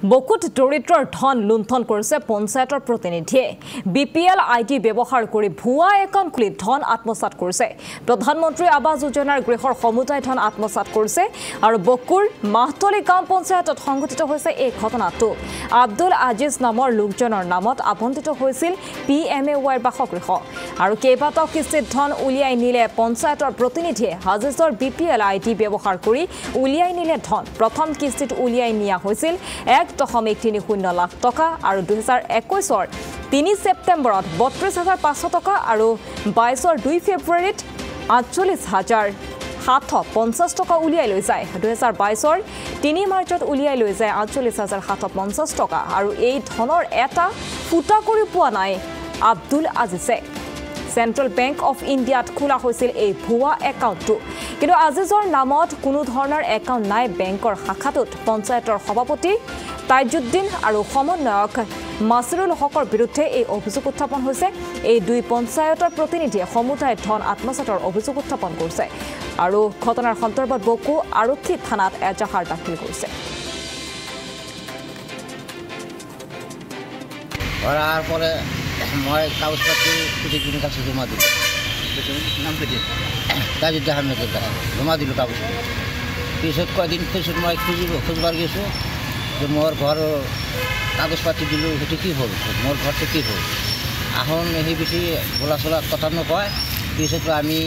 বকুত দৰিদ্ৰৰ ধন লুণ্ঠন কৰিছে পঞ্চায়তৰ প্ৰতিনিধিয়ে। B P L I D ব্যৱহাৰ কৰি ভুৱা একাউণ্ট খুলি ধন আত্মসাত কৰিছে। প্ৰধানমন্ত্ৰী আৱাস যোজনাৰ গৃহৰ সমুদায় ধন আত্মসাত কৰিছে আৰু বকুৰ মাহতলী গাঁও পঞ্চায়তত সংঘটিত হৈছে এই ঘটনাটো। আব্দুল আজিজ নামৰ লোকজনৰ নামত আবণ্টিত হৈছিল পি এম এ ৱাইৰ বাসগৃহ। আৰু কেইবাটাও কিস্তিত ধন উলিয়াই নিলে পঞ্চায়তৰ প্ৰতিনিধিয়ে হাজিজৰ B P L I D ব্যৱহাৰ কৰি উলিয়াই নিলে ধন। প্ৰথম কিস্তিত উলিয়াই নিয়া হৈছিল এক দশমিক তিনি শূন্য লাখ টকা আৰু দুহেজাৰ একৈছৰ তিনি ছেপ্টেম্বৰত বত্ৰিছ হাজাৰ পাঁচশ টকা আৰু বাইছৰ দুই ফেব্ৰুৱাৰীত আঠচল্লিছ হাজাৰ সাতশ পঞ্চাছ টকা উলিয়াই লৈ যায়। দুহেজাৰ বাইছৰ তিনি মাৰ্চত উলিয়াই লৈ যায় আঠচল্লিছ হাজাৰ সাতশ পঞ্চাছ টকা আৰু এই ধনৰ এটা ফুটা কৰি পোৱা নাই আব্দুল আজিজে। চেণ্ট্ৰেল বেংক অফ ইণ্ডিয়াত খোলা হৈছিল এই ভুৱা একাউণ্টটো। কিন্তু আজিজৰ নামত কোনো ধৰণৰ একাউণ্ট নাই বেংকৰ শাখাটোত পঞ্চায়তৰ সভাপতি তাইজুদ্দিন আৰু সমন্বয়ক মাছিৰুল হকৰ বিৰুদ্ধে এই অভিযোগ উত্থাপন হৈছে। এই দুই পঞ্চায়তৰ প্ৰতিনিধিয়ে সমুদায় ধন আত্মসাতৰ অভিযোগ উত্থাপন কৰিছে আৰু ঘটনাৰ সন্দৰ্ভত বকো আৰক্ষী থানাত এজাহাৰ দাখিল কৰিছে। পৰে মই কাগজপত্র প্রতিদিনের কাছে জমা দিল। তাজুদ্দ আহমেদের কাছে জমা দিল কাগজপত্র পিছত কয়দিন পিছত মই খুঁজিব খুঁজবার গেছো যে মোর ঘর কাগজপাতি দিল সেইটো কি হ'ল? মোর ঘরটো কি হ'ল? আহন সেই বেশি বলা চলা কথা নকয়। পিছত আমি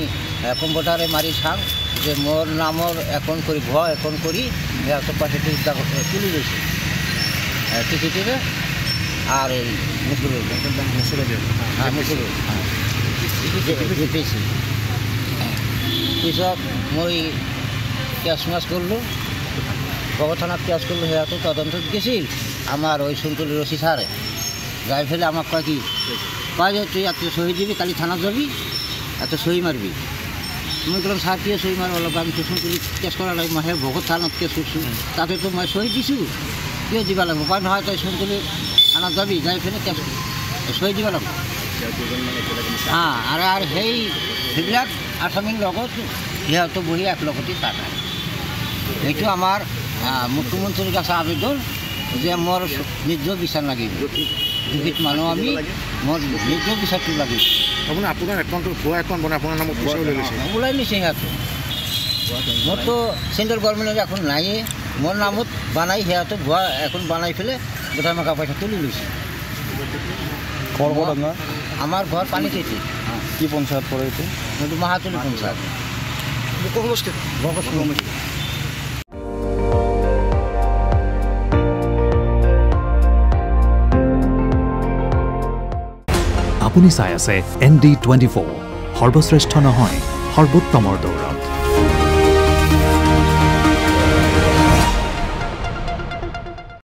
কম্পিউটারে মারি চাওঁ যে মোর কৰি ভুৱা একাউণ্ট কৰি সিহঁতৰ পইচাটো উদ্ধাৰ তুলি লৈছে। টিকিটিৰে আর এই মুসুরের হ্যাঁ মুসুরের পেয়েছি। পিছত মই মাছ করল। থানাত কেছ করল সেয়াতো তদন্তত গেছিল আমার ওই সুন্তলি রশি সারে যাই ফেলে আমাক কয় কি কয় যে তুই এত সহি দিবি কালি থানাত যাবি এত সহি মারবি। মই কলাম স্যার কিয় সহি মারব? অলপ আমি তো সুন্তলি কেছ করা লাগবে সেই ভগত থানাত কেছ করছ। তাতে তো মই সহি দিছোঁ। কিয় দিবা লাগিব? কয় নহয় তই সুন্তলি থানাত যাবি যাই কেছ সহি দিব লাগিব হা আৰু আৰু সেই সেইবিলাক আসামীৰ লগত সিহঁতো বহি একলগতে তাত আহে সেইটো আমাৰ মুখ্যমন্ত্ৰীৰ কাছে আবেদন যে মোৰ নিজ বিচাৰ লাগিব। দোষিত মানুহ আমি মোৰ নিজ বিচাৰটো লাগিব। আপোনাৰ আপোনাৰ একাউণ্টটো ভুৱা একাউণ্ট বনাই আপোনাৰ নামত পইচা ওলাই নিছে সিহঁতে। মোৰতো চেণ্ট্ৰেল গভৰ্ণমেণ্টৰ এখন নাইয়ে মোৰ নামত বনাই সিহঁতে ভুৱা একাউণ্ট বনাই পেলাই গোটাই মকা পইচা তুলি লৈছে ঘৰ ক'ত আপোনাৰ আমাৰ ঘৰ পানী খেতি কি পঞ্চায়ত পৰে এইটো মাহাতলী পঞ্চায়ত। সমষ্টি আপুনি চাই আছে এন ডি টুৱেণ্টি ফ'ৰ। সৰ্বশ্ৰেষ্ঠ নহয় সৰ্বোত্তমৰ দৌৰত।